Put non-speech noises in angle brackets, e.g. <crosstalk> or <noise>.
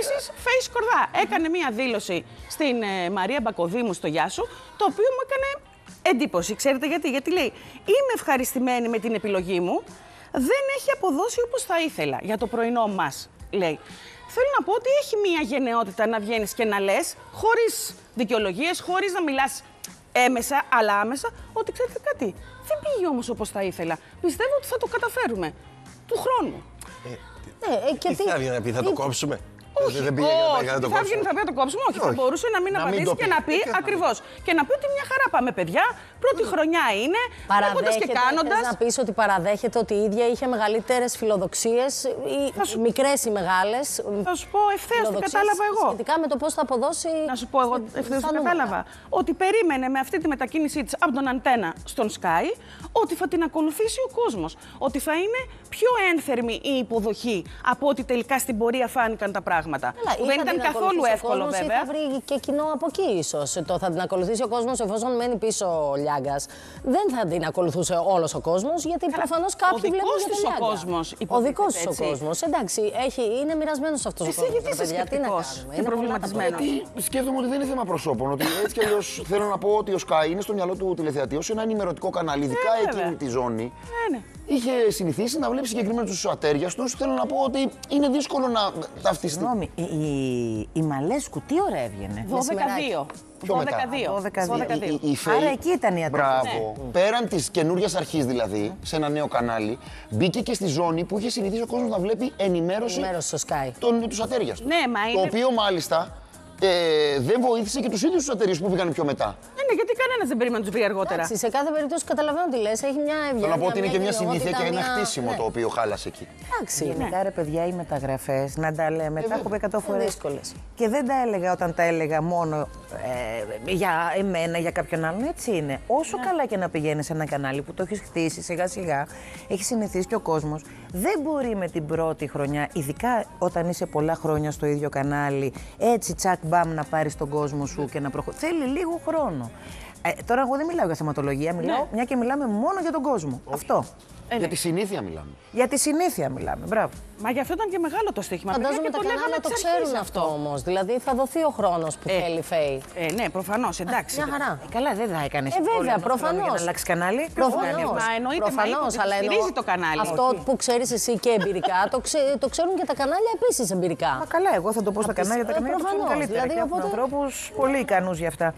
Επίσης, Face Κορδά έκανε μία δήλωση στην ε, Μαρία Μπακοδήμου στο Γεια σου, το οποίο μου έκανε εντύπωση. Ξέρετε γιατί, γιατί λέει Είμαι ευχαριστημένη με την επιλογή μου, δεν έχει αποδώσει όπως θα ήθελα για το πρωινό μας, λέει. Θέλω να πω ότι έχει μία γενναιότητα να βγαίνεις και να λες, χωρίς δικαιολογίες, χωρίς να μιλάς έμεσα, αλλά άμεσα, ότι ξέρετε κάτι. Δεν πήγε όμως όπως θα ήθελα. Πιστεύω ότι θα το καταφέρουμε. Του χρόνου. Ναι, ε, και Τι θα βγει να πει, θα το τι- κόψουμε; Όχι, δεν πήγε όχι, για να το τι θα βγει κόψουμε. θα πει να το κόψουμε. Όχι, θα Όχι. μπορούσε να μην Να μην απαντήσει το και πει. να πει Ε, καλά. ακριβώς. Και να πει ότι μια χαρά πάμε, παιδιά. Πρώτη χρονιά είναι. Βλέποντας και κάνοντας. θες να πεις ότι παραδέχεται ότι η ίδια είχε μεγαλύτερες φιλοδοξίες, ή μικρές ή μεγάλες. Θα σου πω ευθέως τι φιλοδοξίες κατάλαβα εγώ. Σχετικά με το πώς θα αποδώσει. Να σου πω εγώ στα- ευθέως στα τι νούμερα. κατάλαβα. Ότι περίμενε με αυτή τη μετακίνησή της από τον αντένα στον Sky ότι θα την ακολουθήσει ο κόσμος. Ότι θα είναι πιο ένθερμη η υποδοχή από ότι τελικά στην πορεία φάνηκαν τα πράγματα. Καλά, Που ή δεν θα ήταν την καθόλου ακολουθήσει ο εύκολο κόσμος, βέβαια. Ή θα βρει και κοινό από εκεί ίσως. Το θα την ακολουθήσει ο κόσμος εφόσον μένει πίσω ο Λιάγκας. Δεν θα την ακολουθούσε όλος ο κόσμος, γιατί προφανώς κάποιοι ο βλέπουν δικός για της τον ο Λιάγκα. κόσμος Ο υποτίθεται, δικός του ο έτσι. κόσμος. Εντάξει, έχει, είναι μοιρασμένος αυτός ο Εσύ κόσμος. γιατί είσαι σκεπτικός και προβληματισμένος. Γιατί σκέφτομαι ότι δεν είναι θέμα προσώπων. Ότι έτσι κι αλλιώς <laughs> θέλω να πω ότι ο Sky είναι στο μυαλό του τηλεθεατής ω ένα ενημερωτικό κανάλι, ειδικά Ε, βέβαια. εκείνη τη ζώνη. Ναι, ναι. Είχε συνηθίσει να βλέπει συγκεκριμένους του ατέρια τους. Θέλω να πω ότι είναι δύσκολο να ταυτιστεί. Συγγνώμη, η, η, η Μαλέσκου τι ώρα έβγαινε; 12-2. Πιο μετά. 12-2. 12-2. Η- η Φέη- Άρα εκεί ήταν η ατέρια. Μπράβο. Πέραν της καινούργια αρχής δηλαδή, σε ένα νέο κανάλι, μπήκε και στη ζώνη που είχε συνηθίσει ο κόσμος να βλέπει ενημέρωση Ενημέρωση στο Sky. των, τους ατέρια του. Ναι, μα Το είναι- οποίο μάλιστα ε, δεν βοήθησε και τους ίδιους τους ατέρειου που πήγαν πιο μετά. Ναι, ναι, γιατί κανένας δεν περίμενε να τους βρει αργότερα. Εντάξει, σε κάθε περίπτωση καταλαβαίνω τι λες. Έχει μια ευγένεια. Θέλω να πω ότι είναι και μια συνήθεια και γενναιότητα, ένα μια- χτίσιμο ναι. το οποίο χάλασε εκεί. Εντάξει. Γενικά ρε παιδιά οι μεταγραφές, να τα λέμε, τα έχω πει εκατό φορές. δύσκολες. Και δεν τα έλεγα όταν τα έλεγα μόνο ε, για εμένα, για κάποιον άλλον. Έτσι είναι. Όσο καλά και να πηγαίνεις σε ένα κανάλι που το έχεις χτίσει σιγά σιγά, έχεις συνηθίσει και ο κόσμος, δεν μπορεί με την πρώτη χρονιά, ειδικά όταν είσαι πολλά χρόνια στο ίδιο κανάλι, έτσι τσακ μπαμ να πάρεις τον κόσμο σου και να προχωρήσει. Θέλει λίγο χρόνο. Ε, τώρα, εγώ δεν μιλάω για θεματολογία, μιλάω, μια και μιλάμε μόνο για τον κόσμο. Αυτό. Για τη συνήθεια μιλάμε. Για τη συνήθεια μιλάμε. Μπράβο. Μα γι' αυτό ήταν και μεγάλο το στοίχημα. παιδιά, Φαντάζομαι και τα λέγαμε κανάλια το εξ ξέρουν αρχής αυτό όμως. Δηλαδή θα δοθεί ο χρόνος που Ε. θέλει η Φέη. Ε, ναι, προφανώς, εντάξει. Μια χαρά. Ε, καλά, δεν θα έκανες. Ε, βέβαια, προφανώ. Για να αλλάξεις κανάλι. Ποιος θα κάνει αυτό; Μα εννοείται, μα Προφανώς, είπε ότι αλλά εννοώ στηρίζει το κανάλι. Αυτό που ξέρεις εσύ και εμπειρικά, το, ξέ, το ξέρουν και τα κανάλια επίσης εμπειρικά. Μα καλά, εγώ θα το πω στα Απ' τις- κανάλια, τα ε, κανάλια το ξέρουν προφανώς, καλύτερα. δηλαδή, και έχουν οπότε- ανθρώπους πολύ ικανούς για αυτά.